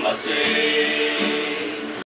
Namase.